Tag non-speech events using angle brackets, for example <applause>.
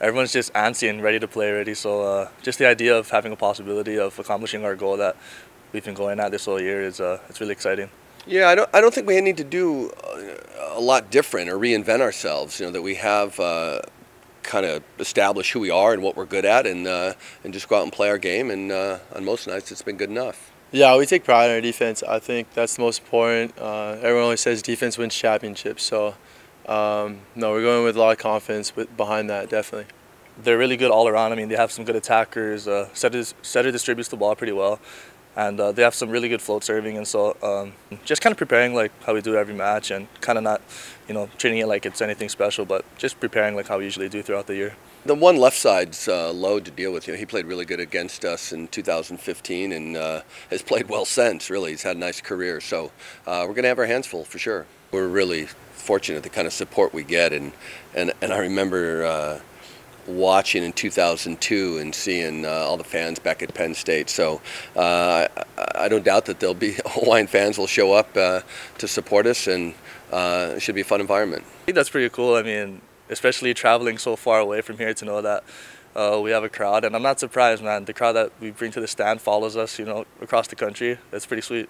everyone's just antsy and ready to play already. So uh, just the idea of having a possibility of accomplishing our goal that we've been going at this whole year is uh, it's really exciting. Yeah, I don't. I don't think we need to do uh, a lot different or reinvent ourselves. You know that we have uh, kind of established who we are and what we're good at, and uh, and just go out and play our game. And uh, on most nights, it's been good enough. Yeah, we take pride in our defense. I think that's the most important. Uh, everyone always says defense wins championships. So, um, no, we're going with a lot of confidence behind that, definitely. They're really good all around. I mean, they have some good attackers. Uh, Setter, Setter distributes the ball pretty well and uh, they have some really good float serving and so um, just kind of preparing like how we do every match and kind of not you know treating it like it's anything special but just preparing like how we usually do throughout the year the one left side's uh, to deal with you know, he played really good against us in 2015 and uh, has played well <laughs> since really he's had a nice career so uh, we're going to have our hands full for sure we're really fortunate the kind of support we get and and, and I remember uh, watching in 2002 and seeing uh, all the fans back at Penn State. So uh, I, I, don't doubt that there'll be <laughs> Hawaiian fans will show up uh, to support us, and uh, it should be a fun environment. I think that's pretty cool. I mean, especially traveling so far away from here to know that. Uh, we have a crowd, and I'm not surprised, man. The crowd that we bring to the stand follows us, you know, across the country. That's pretty sweet.